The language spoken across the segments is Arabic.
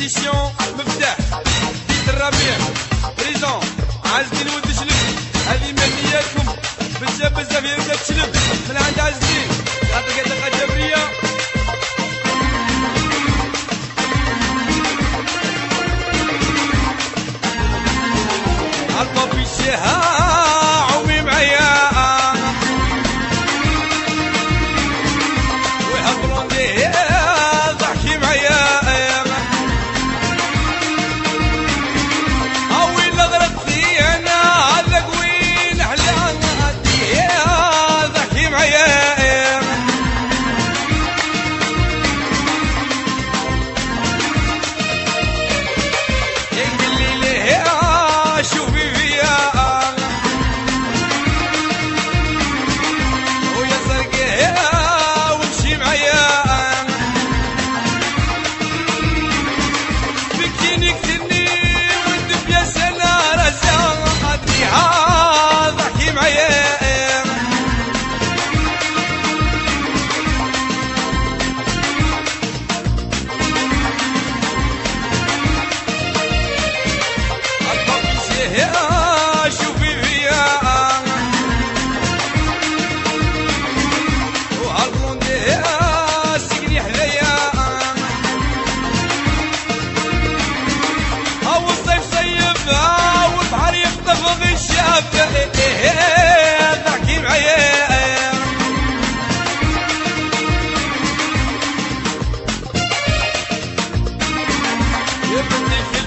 ديسيون مفتاح ديت الربيع بريزون عز الدين ولد شلب هذه منياتكم بزاف بزاف يا ولد شلب من عند عز الدين خاطر قد الجبريه الطبيب الشهاب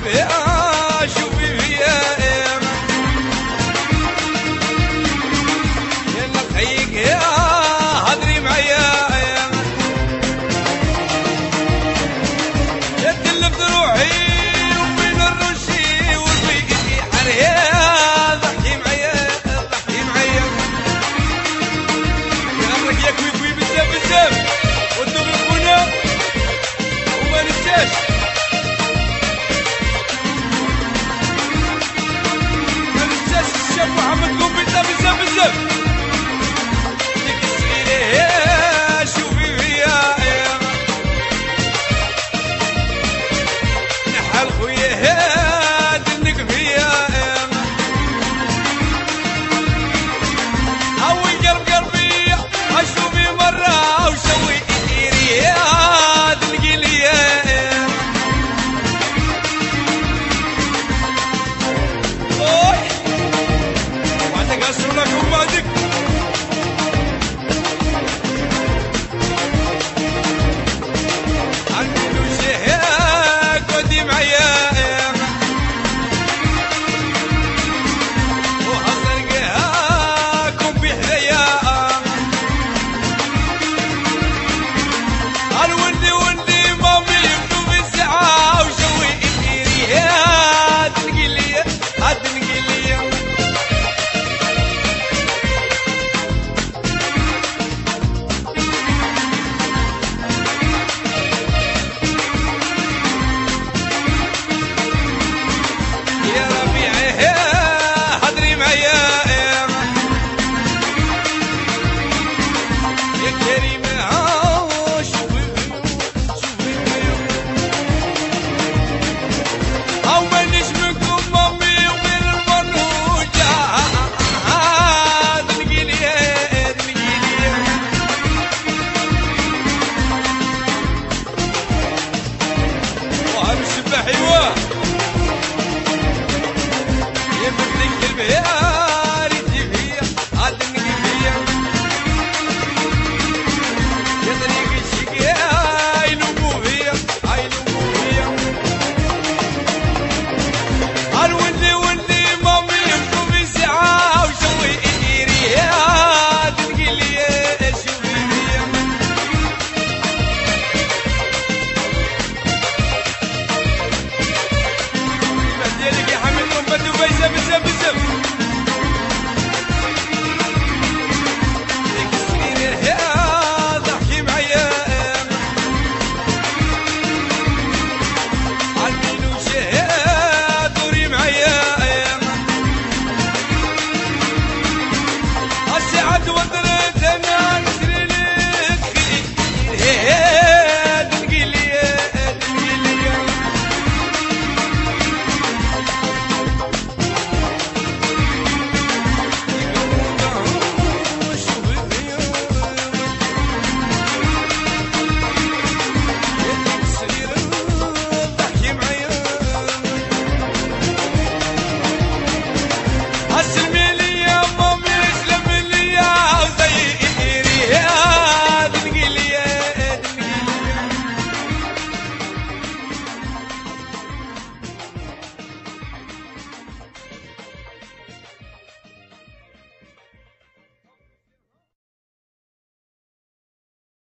Yeah.